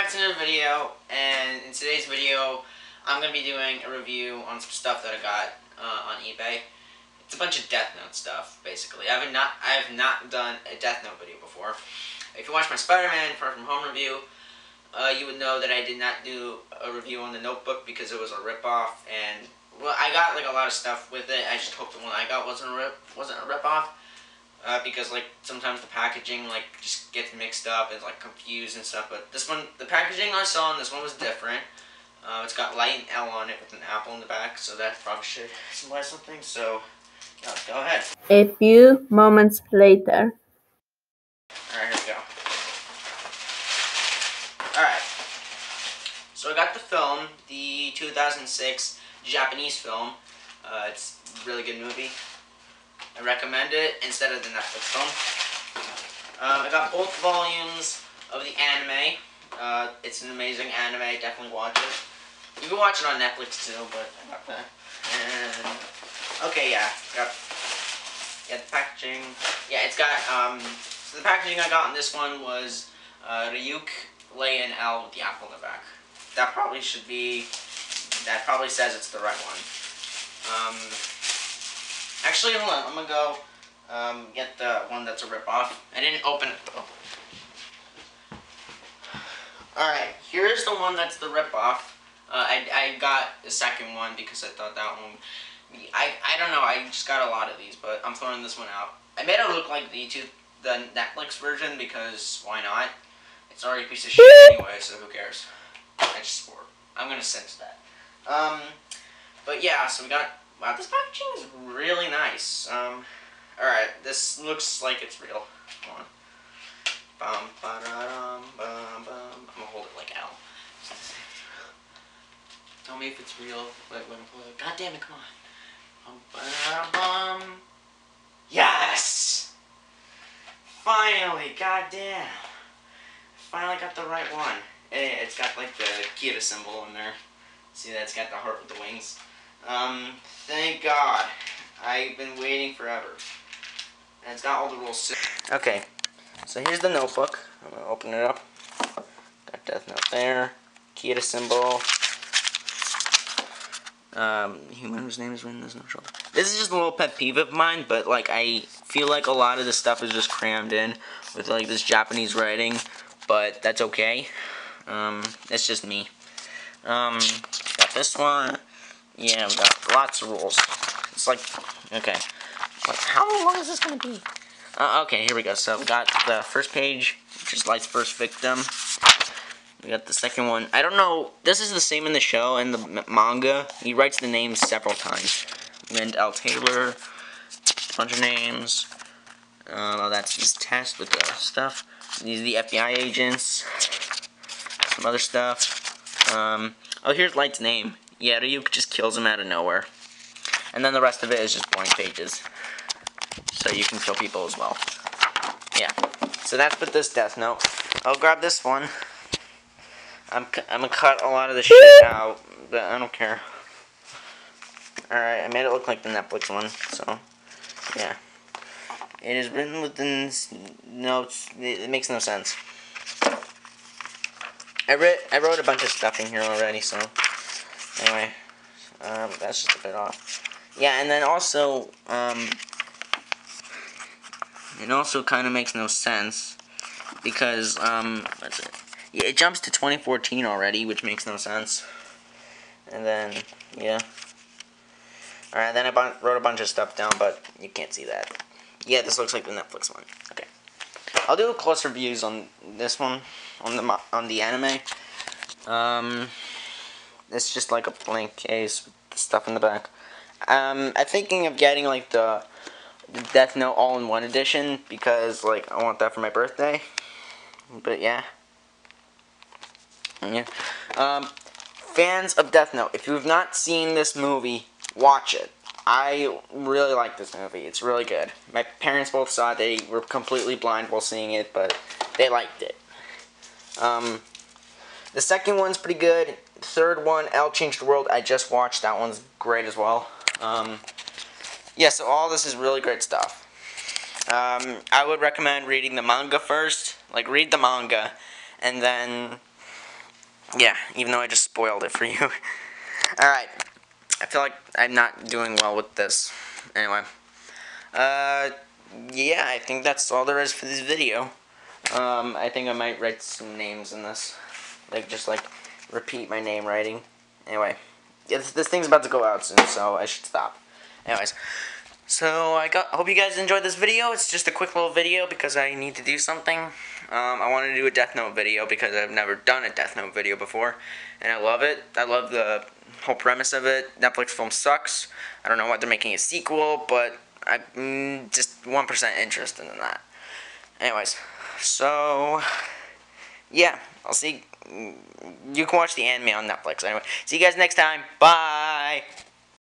back to another video, and in today's video, I'm going to be doing a review on some stuff that I got uh, on eBay. It's a bunch of Death Note stuff, basically. I have not, I have not done a Death Note video before. If you watch my Spider-Man Far From Home review, uh, you would know that I did not do a review on the Notebook because it was a rip-off, and well, I got like a lot of stuff with it. I just hope the one I got wasn't a rip, wasn't a rip-off. Uh, because like sometimes the packaging like just gets mixed up and like confused and stuff. But this one, the packaging I saw on this one was different. Uh, it's got light and L on it with an apple in the back, so that probably should symbolize something. So, go ahead. A few moments later. Alright, here we go. Alright. So I got the film, the 2006 Japanese film. Uh, it's a really good movie. I recommend it instead of the Netflix film. Um, I got both volumes of the anime. Uh, it's an amazing anime. Definitely watch it. You can watch it on Netflix too, but. And okay, yeah, got yeah the packaging. Yeah, it's got um. So the packaging I got on this one was uh, Ryuk, Lei, and L with the apple in the back. That probably should be. That probably says it's the right one. Um, Actually, hold on. I'm gonna go um, get the one that's a ripoff. I didn't open it though. Alright, here's the one that's the ripoff. Uh, I, I got the second one because I thought that one... I, I don't know, I just got a lot of these, but I'm throwing this one out. I made it look like the two, the Netflix version because why not? It's already a piece of shit anyway, so who cares? I just swore. I'm gonna censor that. Um, but yeah, so we got Wow, this packaging is really nice. Um, alright, this looks like it's real. Hold on. Bum, ba -da bum, bum. I'm gonna hold it like L. Tell me if it's real. Wait, wait, wait. God damn it, come on. Bum, ba -da bum. Yes! Finally, god damn. Finally got the right one. It's got like the Kira symbol in there. See, that? It's got the heart with the wings. Um, thank God. I've been waiting forever. And it's got all the rules. Okay, so here's the notebook. I'm going to open it up. Got Death Note there. Kira symbol. Um, human whose name is written, there's no. This is just a little pet peeve of mine, but like I feel like a lot of this stuff is just crammed in with like this Japanese writing, but that's okay. Um, it's just me. Um, got this one. Yeah, we got lots of rules. It's like, okay. how long is this to be? Uh, okay, here we go. So we got the first page, which is Light's first victim. We got the second one. I don't know. This is the same in the show and the manga. He writes the names several times. And L. Tailor, bunch of names. Uh, that's his test with the stuff. These are the FBI agents. Some other stuff. Um, oh, here's Light's name. Yeah, Ryuk just kills him out of nowhere. And then the rest of it is just blank pages. So you can kill people as well. Yeah. So that's with this Death Note. I'll grab this one. I'm, I'm gonna cut a lot of the shit out, but I don't care. Alright, I made it look like the Netflix one, so, yeah. It is written within notes, it, makes no sense. I, read, I wrote a bunch of stuff in here already, so Anyway, um, that's just a bit off. Yeah, and then also, um, it also kind of makes no sense because, um, it? Yeah, it jumps to 2014 already, which makes no sense. And then, yeah. Alright, then I wrote a bunch of stuff down, but you can't see that. Yeah, this looks like the Netflix one. Okay. I'll do closer views on this one, on the on the anime. Um, it's just like a blank case with the stuff in the back. Um, I'm thinking of getting like the, the Death Note all-in-one edition because like I want that for my birthday. But yeah. Yeah. Um, fans of Death Note, if you have not seen this movie, watch it. I really like this movie. It's really good. My parents both saw it. They were completely blind while seeing it, but they liked it. Um, the second one's pretty good third one, L Changed the World, I just watched. That one's great as well. Um, yeah, so all this is really great stuff. Um, I would recommend reading the manga first. Like, read the manga, and then Yeah, even though I just spoiled it for you. Alright. I feel like I'm not doing well with this. Anyway. Uh, yeah, I think that's all there is for this video. Um, I think I might write some names in this. Like, just like, repeat my name writing. Anyway. Yeah, this, this thing's about to go out soon, so I should stop. Anyways. So, I got, hope you guys enjoyed this video. It's just a quick little video because I need to do something. Um, I wanted to do a Death Note video because I've never done a Death Note video before. And I love it. I love the whole premise of it. Netflix film sucks. I don't know why they're making a sequel, but I'm mm, just 1% interested in that. Anyways, so, yeah, I'll see. You can watch the anime on Netflix. Anyway, see you guys next time. Bye!